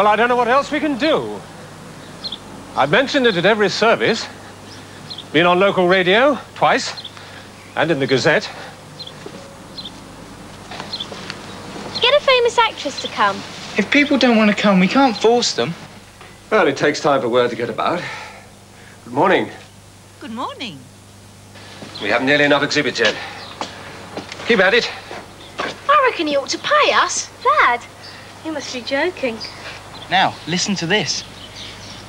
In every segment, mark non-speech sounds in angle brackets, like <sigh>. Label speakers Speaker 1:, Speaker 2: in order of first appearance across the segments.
Speaker 1: Well, I don't know what else we can do. I've mentioned it at every service. Been on local radio twice, and in the Gazette.
Speaker 2: Get a famous actress to come.
Speaker 3: If people don't want to come, we can't force them.
Speaker 1: Well, it takes time for word to get about. Good morning.
Speaker 4: Good morning.
Speaker 1: We haven't nearly enough exhibits yet. Keep at it.
Speaker 5: I reckon he ought to pay us.
Speaker 2: Dad, you must be joking.
Speaker 3: Now, listen to this.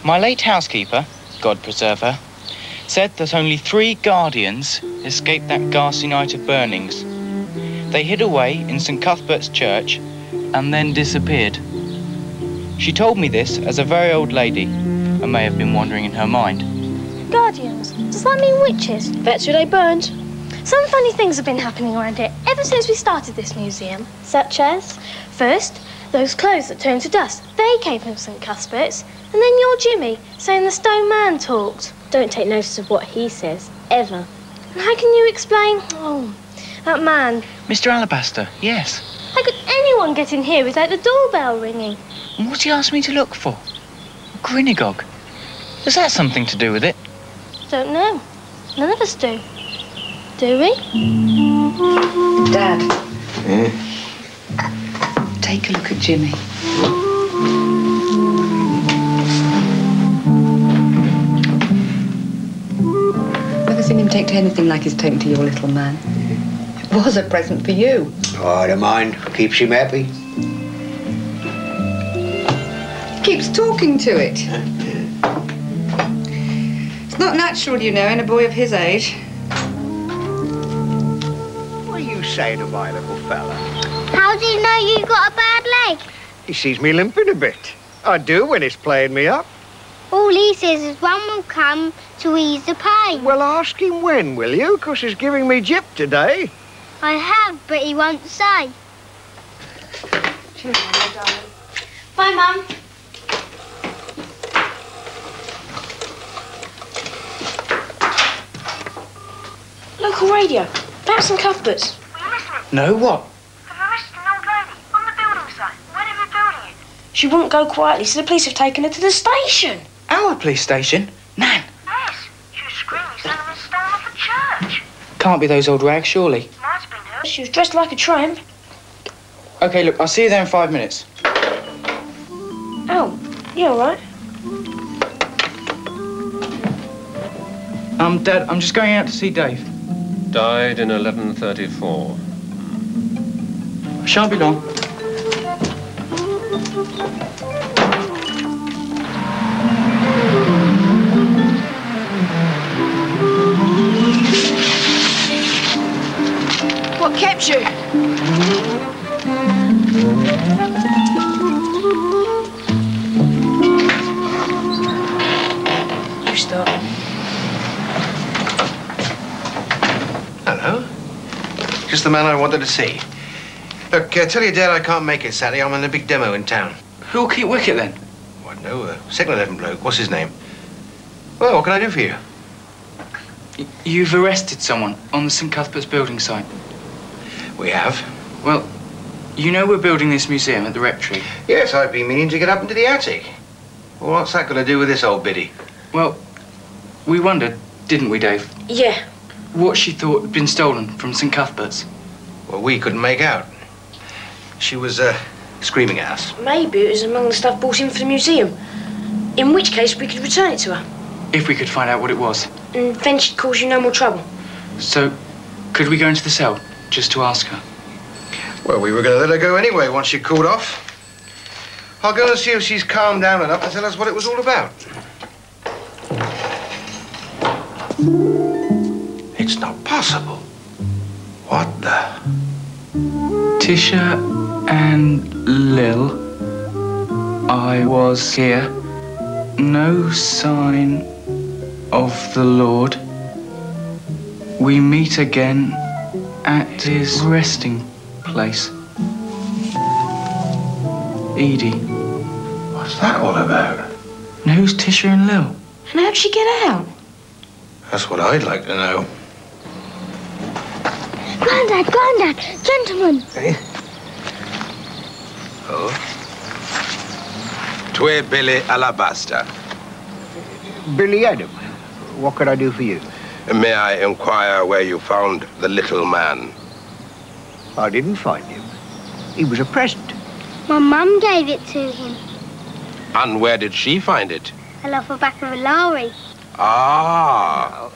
Speaker 3: My late housekeeper, God preserve her, said that only three guardians escaped that ghastly night of burnings. They hid away in St. Cuthbert's Church and then disappeared. She told me this as a very old lady and may have been wandering in her mind.
Speaker 2: Guardians. Does that mean witches?
Speaker 5: That's who they burned.
Speaker 2: Some funny things have been happening around here ever since we started this museum. Such as? First, those clothes that turned to dust. They came from St. Cuthbert's. And then your Jimmy, saying the stone man talked. Don't take notice of what he says, ever. And how can you explain? Oh, that man.
Speaker 3: Mr. Alabaster, yes.
Speaker 2: How could anyone get in here without the doorbell ringing?
Speaker 3: And what's he asked me to look for? Grinnygog. Has that something to do with it?
Speaker 2: Don't know. None of us do. Do we?
Speaker 6: Dad. Eh? Take a look at Jimmy. Never seen him take to anything like he's taken to your little man. It was a present for you.
Speaker 7: Oh, I don't mind. Keeps him happy.
Speaker 6: Keeps talking to it. It's not natural, you know, in a boy of his age.
Speaker 7: What are you saying to my little fella?
Speaker 8: How do you know you got a bad leg?
Speaker 7: He sees me limping a bit. I do when he's playing me up.
Speaker 8: All he says is one will come to ease the pain.
Speaker 7: Well, ask him when, will you? Because he's giving me jip today.
Speaker 8: I have, but he won't say.
Speaker 2: Bye, Mum.
Speaker 5: Local radio. Perhaps in Cuthbert's.
Speaker 3: No, what?
Speaker 5: She wouldn't go quietly, so the police have taken her to the station.
Speaker 3: Our police station? Nan.
Speaker 5: Yes, she was screaming son of a storm off a church.
Speaker 3: Can't be those old rags, surely. Might have been her.
Speaker 5: She was dressed like a tramp.
Speaker 3: Okay, look, I'll see you there in five minutes.
Speaker 5: Oh, you all right?
Speaker 3: Um, Dad, I'm just going out to see Dave.
Speaker 1: Died in 1134.
Speaker 3: I shan't be long.
Speaker 5: Kept you? You start.
Speaker 9: Hello. Just the man I wanted to see. Look, uh, tell your dad I can't make it Sally. I'm on a big demo in town.
Speaker 3: Who'll keep wicket then?
Speaker 9: What, no, uh, second 11 bloke. What's his name? Well, what can I do for you?
Speaker 3: Y- You've arrested someone on the St. Cuthbert's building site.
Speaker 9: We have.
Speaker 3: Well, you know we're building this museum at the rectory.
Speaker 9: Yes, I've been meaning to get up into the attic. Well, what's that got to do with this old biddy?
Speaker 3: Well, we wondered, didn't we, Dave,
Speaker 5: Yeah.
Speaker 3: what she thought had been stolen from St. Cuthbert's.
Speaker 9: Well, we couldn't make out. She was, uh, screaming at us.
Speaker 5: Maybe it was among the stuff brought in for the museum. In which case, we could return it to her.
Speaker 3: If we could find out what it was.
Speaker 5: And then she'd cause you no more trouble.
Speaker 3: So, could we go into the cell just to ask her?
Speaker 9: Well, we were going to let her go anyway once she cooled off. I'll go and see if she's calmed down enough to tell us what it was all about. It's not possible. What the?
Speaker 3: Tisha and Lil, I was here. No sign of the Lord. We meet again at his resting place. Edie.
Speaker 9: What's that all about?
Speaker 3: And who's Tisha and Lil?
Speaker 5: And how'd she get out?
Speaker 9: That's what I'd like to know.
Speaker 8: Grandad, Grandad, gentlemen. Eh?
Speaker 4: Oh? Twe Billy Alabaster.
Speaker 7: Billy Adam, what could I do for you?
Speaker 4: May I inquire where you found the little man?
Speaker 7: I didn't find him. He was a present.
Speaker 8: My mum gave it to him.
Speaker 4: And where did she find it?
Speaker 8: Fell off the back of a lorry.
Speaker 4: Ah,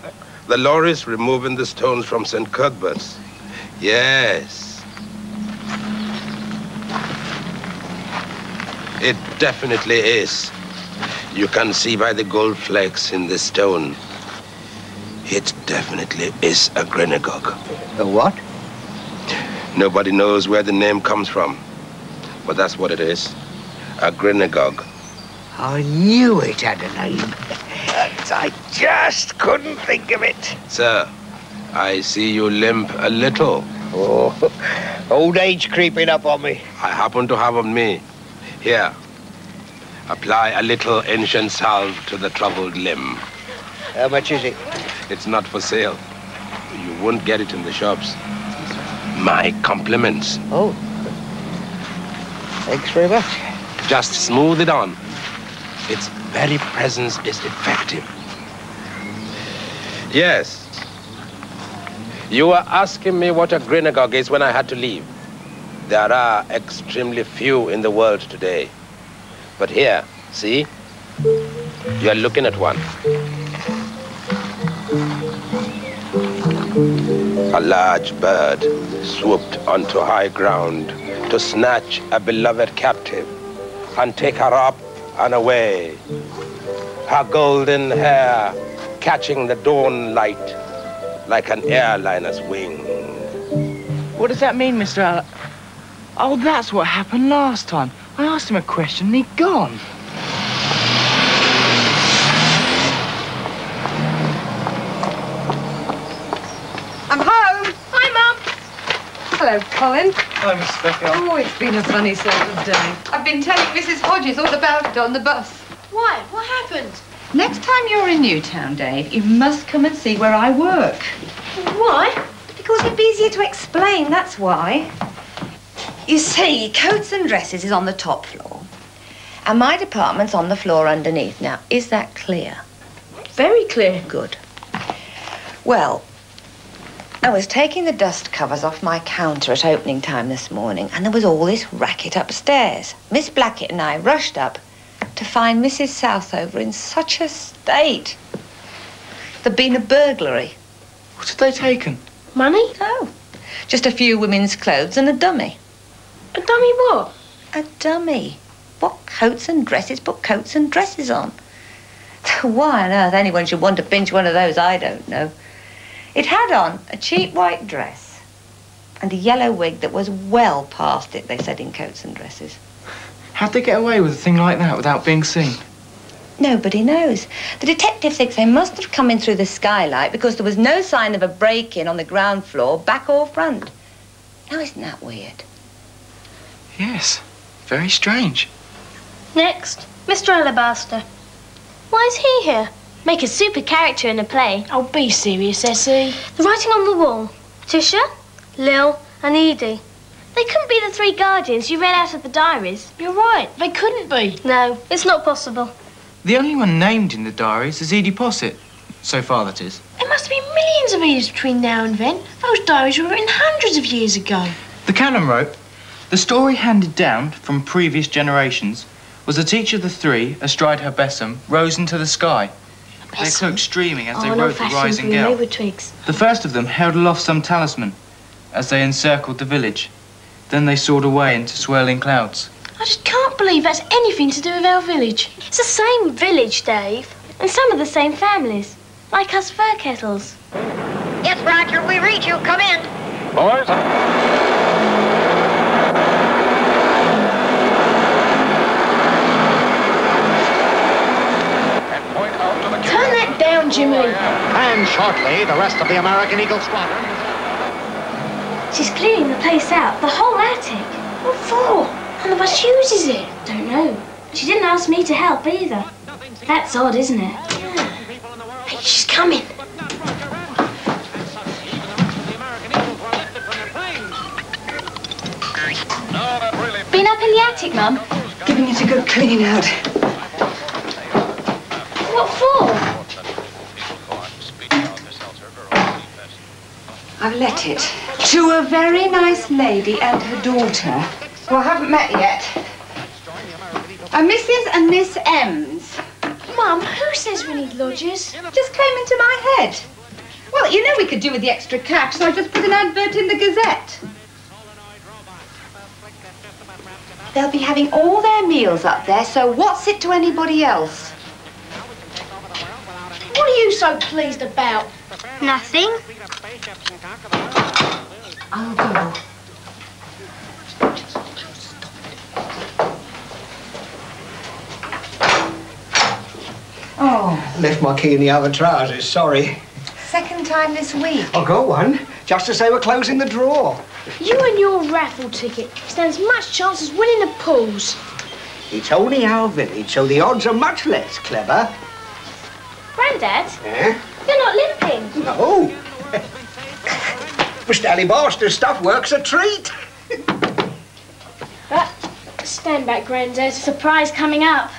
Speaker 4: the lorries removing the stones from St. Cuthbert's. Yes. It definitely is. You can see by the gold flakes in the stone. It definitely is a Grinnygog.
Speaker 7: A what?
Speaker 4: Nobody knows where the name comes from. But that's what it is. A Grinnygog.
Speaker 7: I knew it had a name. But I just couldn't think of it.
Speaker 4: Sir, I see you limp a little.
Speaker 7: Oh, old age creeping up on me.
Speaker 4: I happen to have on me. Here. Apply a little ancient salve to the troubled limb.
Speaker 7: How much is it?
Speaker 4: It's not for sale. You won't get it in the shops. My compliments.
Speaker 7: Oh. Thanks very much.
Speaker 4: Just smooth it on. Its very presence is effective. Yes. You were asking me what a Grinnygog is when I had to leave. There are extremely few in the world today. But here, see? You're looking at one. A large bird swooped onto high ground to snatch a beloved captive and take her up and away. Her golden hair catching the dawn light like an airliner's wing.
Speaker 3: What does that mean, Mr. Al? Oh, that's what happened last time. I asked him a question and he'd gone.
Speaker 6: I'm home.
Speaker 5: Hi, Mum.
Speaker 6: Hello, Colin.
Speaker 3: Hi, Miss Becker.
Speaker 6: Oh, it's been a funny sort of day. I've been telling Mrs. Hodges all about it on the bus.
Speaker 5: Why? What happened?
Speaker 6: Next time you're in Newtown, Dave, you must come and see where I work.
Speaker 5: Why?
Speaker 6: Because it'd be easier to explain, that's why. You see, coats and dresses is on the top floor. And my department's on the floor underneath. Now, is that clear?
Speaker 5: Very clear.
Speaker 6: Good. Well, I was taking the dust covers off my counter at opening time this morning, and there was all this racket upstairs. Miss Blackett and I rushed up to find Mrs. Southover in such a state. There'd been a burglary.
Speaker 3: What had they taken?
Speaker 5: Money?
Speaker 6: No, just a few women's clothes and a dummy.
Speaker 5: A dummy what?
Speaker 6: A dummy. What coats and dresses put coats and dresses on? <laughs> Why on earth anyone should want to pinch one of those, I don't know. It had on a cheap white dress and a yellow wig that was well past it, they said in coats and dresses.
Speaker 3: How'd they get away with a thing like that without being seen?
Speaker 6: Nobody knows. The detective thinks they must have come in through the skylight because there was no sign of a break-in on the ground floor, back or front. Now, isn't that weird?
Speaker 3: Yes. Very strange.
Speaker 2: Next, Mr. Alabaster. Why is he here? Make a super character in a play.
Speaker 5: Oh, be serious, Essie.
Speaker 2: The writing on the wall. Tisha, Lil, and Edie. They couldn't be the three guardians you read out of the diaries.
Speaker 5: You're right. They couldn't be.
Speaker 2: No, it's not possible.
Speaker 3: The only one named in the diaries is Edie Posset. So far, that is.
Speaker 5: There must be millions of years between now and then. Those diaries were written hundreds of years ago.
Speaker 3: The canon wrote, the story handed down from previous generations was that each of the three, astride her besom, rose into the sky. Their cloaks streaming as they
Speaker 2: oh,
Speaker 3: rode the rising
Speaker 2: blue
Speaker 3: gale.
Speaker 2: made with twigs.
Speaker 3: The first of them held aloft some talisman as they encircled the village. Then they soared away into swirling clouds.
Speaker 5: I just can't believe that's anything to do with our village.
Speaker 2: It's the same village, Dave. And some of the same families. Like us Fairkettles.
Speaker 8: Yes, Roger, we read you. Come in.
Speaker 1: Boys,
Speaker 5: Turn down, Jimmy.
Speaker 10: And shortly, the rest of the American Eagle Squadron.
Speaker 2: She's cleaning the place out, the whole attic.
Speaker 5: What for? None of us uses it.
Speaker 2: Don't know. She didn't ask me to help either. That's odd, isn't it?
Speaker 5: Hey, she's coming.
Speaker 2: Been up in the attic, Mum?
Speaker 6: Giving it a good clean out.
Speaker 2: What for?
Speaker 6: I've let it to a very nice lady and her daughter, who I haven't met yet. A Mrs. and Miss Ems.
Speaker 2: Mum, who says we need lodgers?
Speaker 6: Just came into my head. Well, you know we could do with the extra cash, so I just put an advert in the Gazette. They'll be having all their meals up there, so what's it to anybody else?
Speaker 2: What are you so pleased about?
Speaker 8: Nothing.
Speaker 6: I'll go. Oh,
Speaker 7: Left my key in the other trousers, sorry.
Speaker 6: second time this week.
Speaker 7: I got one, just as they were closing the drawer.
Speaker 2: You and your raffle ticket stand as much chance as winning the pools.
Speaker 7: It's only our village, so the odds are much less clever.
Speaker 2: Grandad,
Speaker 7: Eh?
Speaker 2: you're not limping.
Speaker 7: No. <laughs> Mr. Alabaster's stuff works a treat. <laughs>
Speaker 2: But stand back, Grandad. Surprise coming up.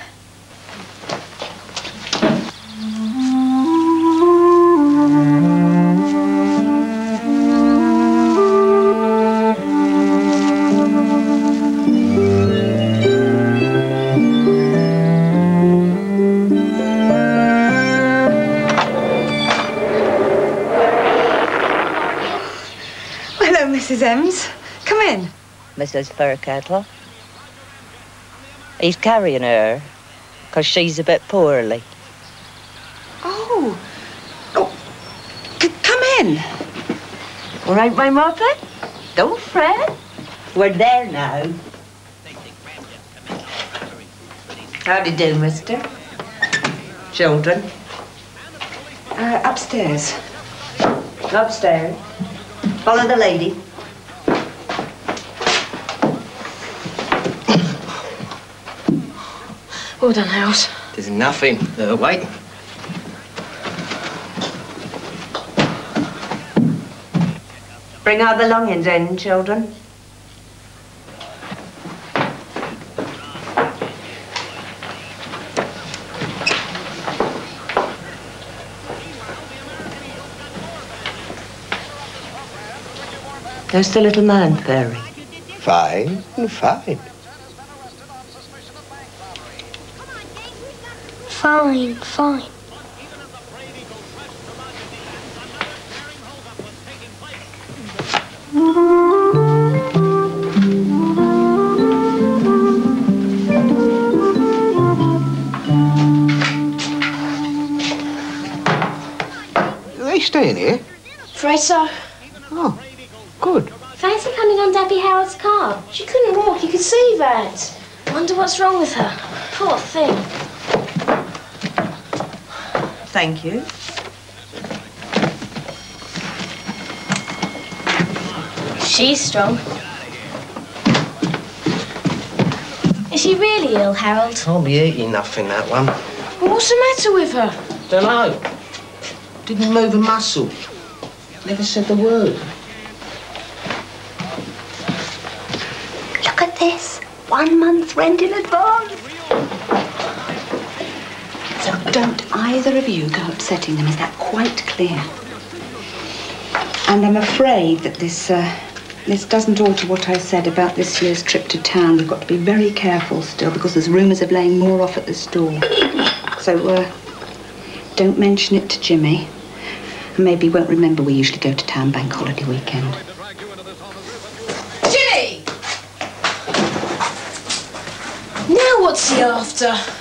Speaker 6: Mrs.
Speaker 11: Fairkettle. He's carrying her because she's a bit poorly.
Speaker 6: Oh. Oh. C- come in.
Speaker 11: All right, my mother? Don't fret. We're there now. How do you do, mister? Children?
Speaker 6: Uh, upstairs.
Speaker 11: Upstairs. Follow the lady.
Speaker 5: Well done, House.
Speaker 12: There's nothing. Uh, wait.
Speaker 11: Bring out the longings in, children. There's the little man, Fairy.
Speaker 7: Fine, fine.
Speaker 2: Fine, fine.
Speaker 7: Are they staying here?
Speaker 2: Afraid so.
Speaker 7: Oh, good.
Speaker 2: Fancy coming on Debbie Howard's car. She couldn't walk, you could see that. Wonder what's wrong with her. Poor thing.
Speaker 11: Thank you.
Speaker 2: She's strong. Is she really ill, Harold?
Speaker 12: Can't be eating nothing, that one.
Speaker 5: What's the matter with her?
Speaker 12: Dunno. Didn't move a muscle. Never said the word.
Speaker 11: Look at this. One month rent in advance.
Speaker 6: Don't either of you go upsetting them. Is that quite clear? And I'm afraid that this uh, this doesn't alter what I said about this year's trip to town. We've got to be very careful still because there's rumours of laying more off at the store. So uh, don't mention it to Jimmy. And maybe he won't remember we usually go to town bank holiday weekend.
Speaker 5: Jimmy! Now what's he after?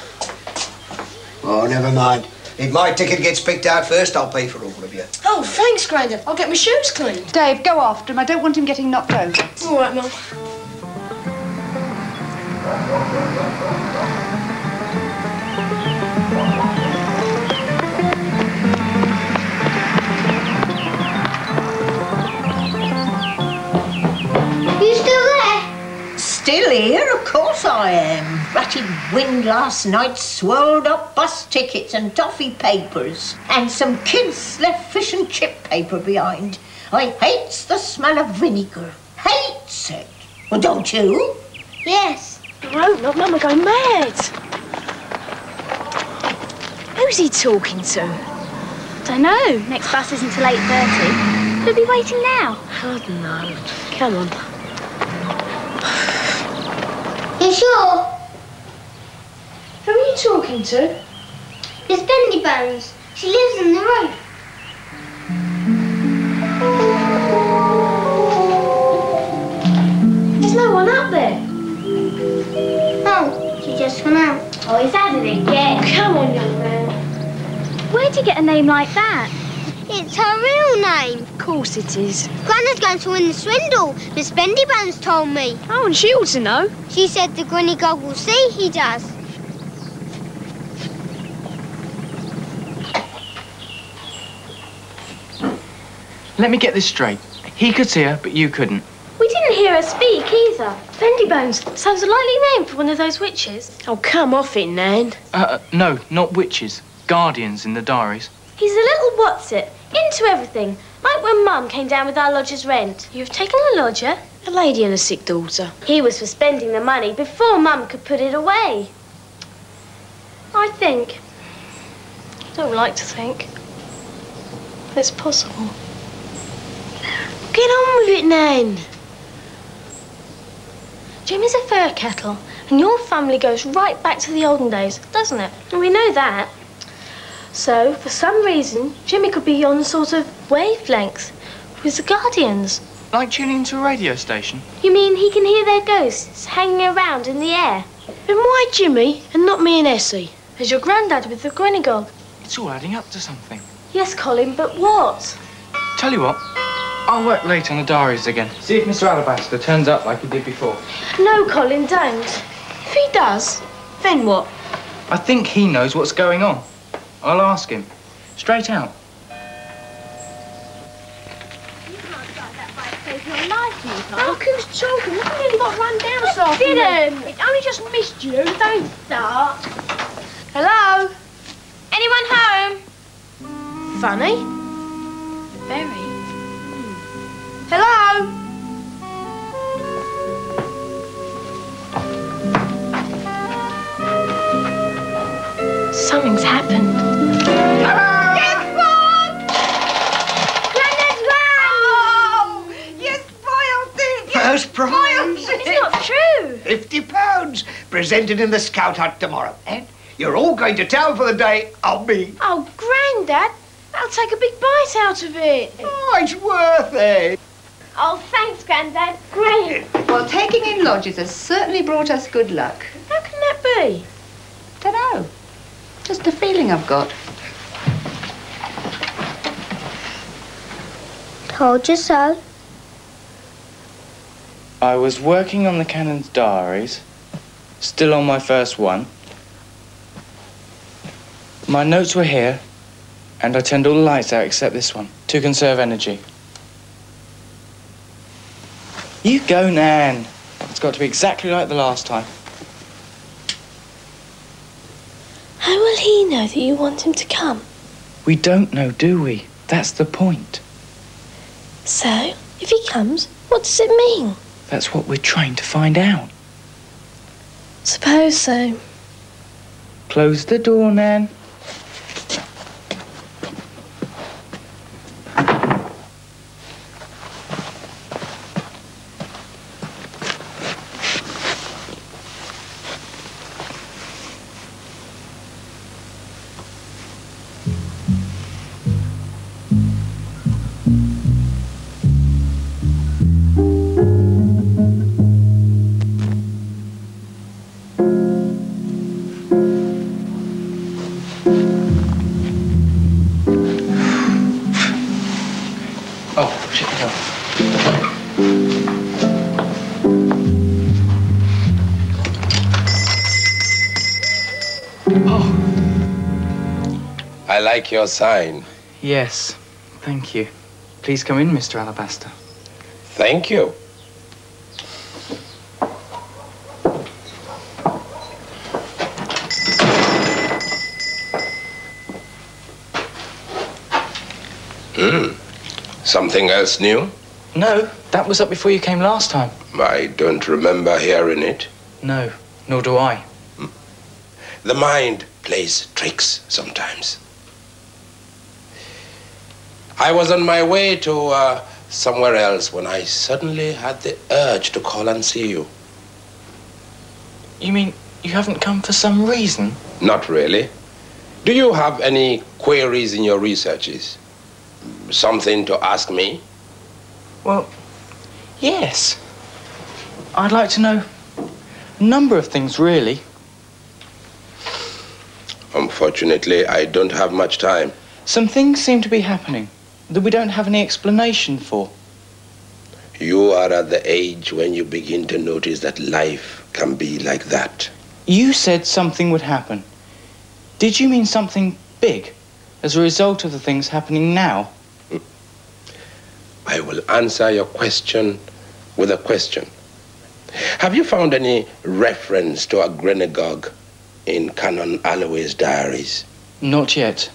Speaker 7: Oh, never mind. If my ticket gets picked out first, I'll pay for all of you.
Speaker 5: Oh, thanks, Grandad. I'll get my shoes cleaned.
Speaker 6: Dave, go after him. I don't want him getting knocked over.
Speaker 5: All right, Mum.
Speaker 8: You still there?
Speaker 11: Still here? Of course I am. Ratty wind last night swirled up bus tickets and toffee papers. And some kids left fish and chip paper behind. I hates the smell of vinegar. Hates it. Well, don't you?
Speaker 8: Yes.
Speaker 5: No, not Mum, we're going mad. Who's he talking to?
Speaker 2: Don't know. Next bus isn't till 8.30. We'll be waiting now.
Speaker 5: Oh, no. Come on.
Speaker 8: You sure?
Speaker 5: Who are you talking to?
Speaker 8: Miss Bendy Bones. She lives in the roof.
Speaker 5: There's no one up there.
Speaker 8: Oh, she just went out.
Speaker 2: Oh, he's had it again.
Speaker 5: Come on, young man.
Speaker 2: Where'd you get a name like that?
Speaker 8: It's her real name.
Speaker 5: Of course it is.
Speaker 8: Granny's going to win the swindle. Miss Bendy Bones told me.
Speaker 5: Oh, and she ought to know.
Speaker 8: She said the Granny will see he does.
Speaker 3: Let me get this straight. He could see her, but you couldn't.
Speaker 2: We didn't hear her speak either. Bendy Bones sounds a likely name for one of those witches.
Speaker 5: Oh, come off it, Nan.
Speaker 3: Uh, no, not witches. Guardians in the diaries.
Speaker 2: He's a little what's it, into everything. Like when Mum came down with our lodger's rent. You've taken a lodger?
Speaker 5: A lady and a sick daughter.
Speaker 2: He was for spending the money before Mum could put it away. I think. I don't like to think. It's possible.
Speaker 5: Get on with it, Nan.
Speaker 2: Jimmy's a Fairkettle, and your family goes right back to the olden days, doesn't it? And we know that. So, for some reason, Jimmy could be on a sort of wavelength with the Guardians.
Speaker 3: Like tuning into a radio station.
Speaker 2: You mean he can hear their ghosts hanging around in the air?
Speaker 5: Then why Jimmy and not me and Essie?
Speaker 2: As your granddad with the Grinnygog.
Speaker 3: It's all adding up to something.
Speaker 2: Yes, Colin, but what?
Speaker 3: Tell you what, I'll work late on the diaries again. See if Mr. Alabaster turns up like he did before.
Speaker 2: No, Colin, don't.
Speaker 5: If he does, then what?
Speaker 3: I think he knows what's going on. I'll ask him. Straight out.
Speaker 5: Look who's talking. Look at nearly got run down this afternoon.
Speaker 2: didn't.
Speaker 5: It only just missed you. Don't start. Hello? Anyone home? Funny. Very. Hello?
Speaker 2: Something's happened.
Speaker 7: First prize.
Speaker 2: It's not true.
Speaker 7: Fifty pounds. Presented in the Scout Hut tomorrow. And you're all going to town for the day. I'll be.
Speaker 5: Oh, Grandad, I'll take a big bite out of it.
Speaker 7: Oh, it's worth it.
Speaker 2: Oh, thanks, Grandad. Great.
Speaker 6: Well, taking in lodgers has certainly brought us good luck.
Speaker 5: How can that be?
Speaker 6: Dunno. Just a feeling I've got.
Speaker 8: Told you so.
Speaker 3: I was working on the Canon's diaries, still on my first one. My notes were here, and I turned all the lights out except this one to conserve energy. You go, Nan. It's got to be exactly like the last time.
Speaker 2: How will he know that you want him to come?
Speaker 3: We don't know, do we? That's the point.
Speaker 2: So, if he comes, what does it mean?
Speaker 3: That's what we're trying to find out.
Speaker 2: Suppose so.
Speaker 3: Close the door, Nan.
Speaker 4: Like your sign.
Speaker 3: Yes, thank you. Please come in, Mr. Alabaster.
Speaker 4: Thank you. Hmm. Something else new?
Speaker 3: No, that was up before you came last time.
Speaker 4: I don't remember hearing it.
Speaker 3: No, nor do I.
Speaker 4: The mind plays tricks sometimes. I was on my way to uh, somewhere else when I suddenly had the urge to call and see you.
Speaker 3: You mean you haven't come for some reason?
Speaker 4: Not really. Do you have any queries in your researches? Something to ask me?
Speaker 3: Well, yes. I'd like to know a number of things, really.
Speaker 4: Unfortunately, I don't have much time.
Speaker 3: Some things seem to be happening that we don't have any explanation for.
Speaker 4: You are at the age when you begin to notice that life can be like that.
Speaker 3: You said something would happen. Did you mean something big as a result of the things happening now?
Speaker 4: I will answer your question with a question. Have you found any reference to a Grinnygog in Canon Alloway's diaries?
Speaker 3: Not yet.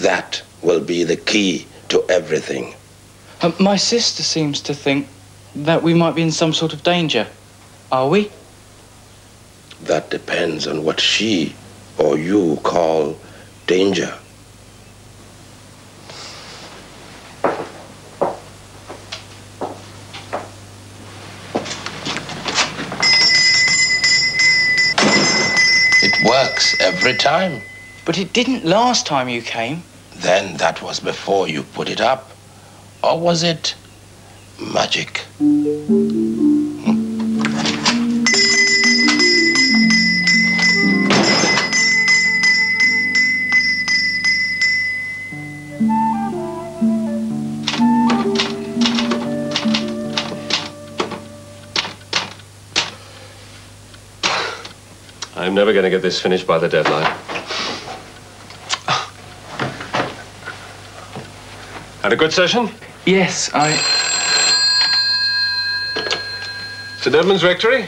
Speaker 4: That will be the key to everything.
Speaker 3: Uh, my sister seems to think that we might be in some sort of danger. Are we?
Speaker 4: That depends on what she or you call danger. It works every time.
Speaker 3: But it didn't last time you came.
Speaker 4: Then that was before you put it up. Or was it magic?
Speaker 1: I'm never going to get this finished by the deadline. Had a good session?
Speaker 3: Yes, I.
Speaker 1: St. Edmund's Rectory?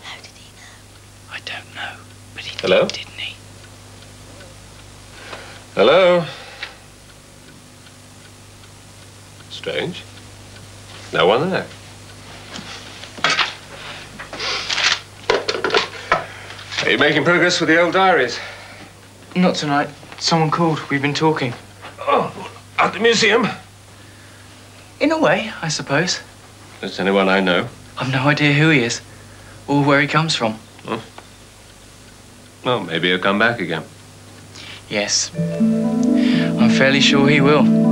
Speaker 1: How did he know?
Speaker 3: I don't know, but he
Speaker 1: Hello?
Speaker 3: didn't he?
Speaker 1: Hello? Strange. No one there. Are you making progress with the old diaries?
Speaker 3: Not tonight. Someone called. We've been talking.
Speaker 1: Oh, at the museum?
Speaker 3: In a way, I suppose.
Speaker 1: Is anyone I know?
Speaker 3: I've no idea who he is or where he comes from.
Speaker 1: Well, maybe he'll come back again.
Speaker 3: Yes. I'm fairly sure he will.